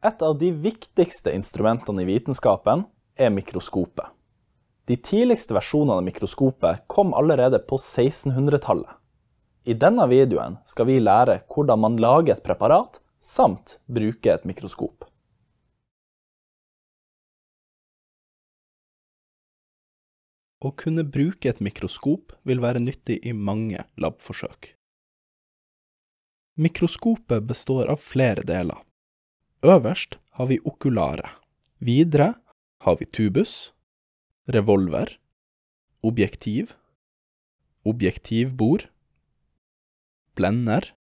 Et av de viktigste instrumentene i vitenskapen er mikroskopet. De tidligste versjonene av mikroskopet kom allerede på 1600-tallet. I denne videoen skal vi lære hvordan man lager et preparat, samt bruke et mikroskop. Å kunne bruke et mikroskop vil være nyttig i mange labforsøk. Mikroskopet består av flere deler. Øverst har vi okularet. Videre har vi tubus, revolver, objektiv, objektivbord, blender,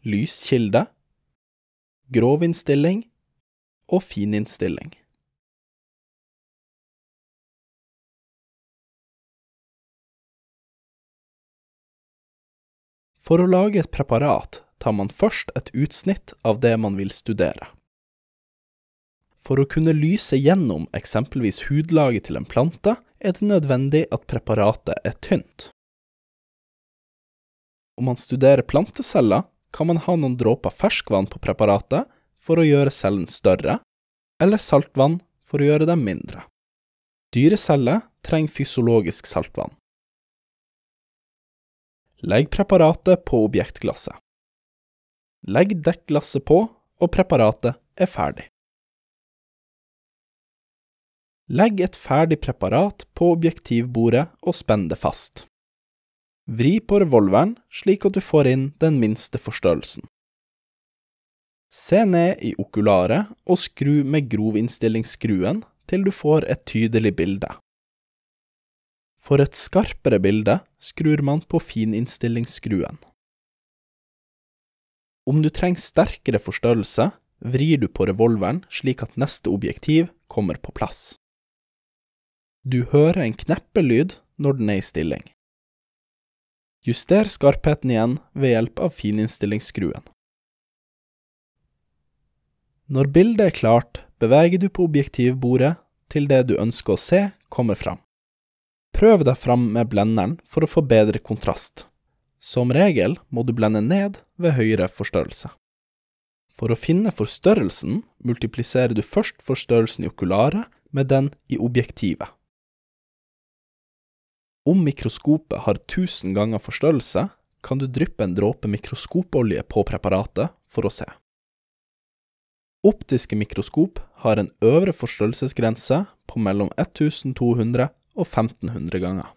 lyskilde, grovinnstilling og fininnstilling. For å lage et preparat tar man først et utsnitt av det man vil studere. For å kunne lyse gjennom eksempelvis hudlaget til en plante, er det nødvendig at preparatet er tynt. Om man studerer planteceller, kan man ha noen dråper ferskvann på preparatet for å gjøre cellen større, eller saltvann for å gjøre dem mindre. Dyreceller trenger fysiologisk saltvann. Legg preparatet på objektglasset. Legg dekklasset på, og preparatet er ferdig. Legg et ferdig preparat på objektivbordet og spenn det fast. Vri på revolveren slik at du får inn den minste forstørrelsen. Se ned i okularet og skru med grovinnstillingsskruen til du får et tydelig bilde. For et skarpere bilde skrur man på fininnstillingsskruen. Om du trenger sterkere forstørrelse, vrir du på revolveren slik at neste objektiv kommer på plass. Du hører en kneppelyd når den er i stilling. Juster skarpheten igjen ved hjelp av fininnstillingsskruen. Når bildet er klart, beveger du på objektivbordet til det du ønsker å se, kommer fram. Prøv deg fram med blenderen for å få bedre kontrast. Som regel må du blende ned ved høyere forstørrelse. For å finne forstørrelsen multipliserer du først forstørrelsen i okularet med den i objektivet. Om mikroskopet har 1000 ganger forstørrelse, kan du dryppe en dråpe mikroskopolje på preparatet for å se. Optiske mikroskop har en øvre forstørrelsesgrense på mellom 1200 og 1500 ganger.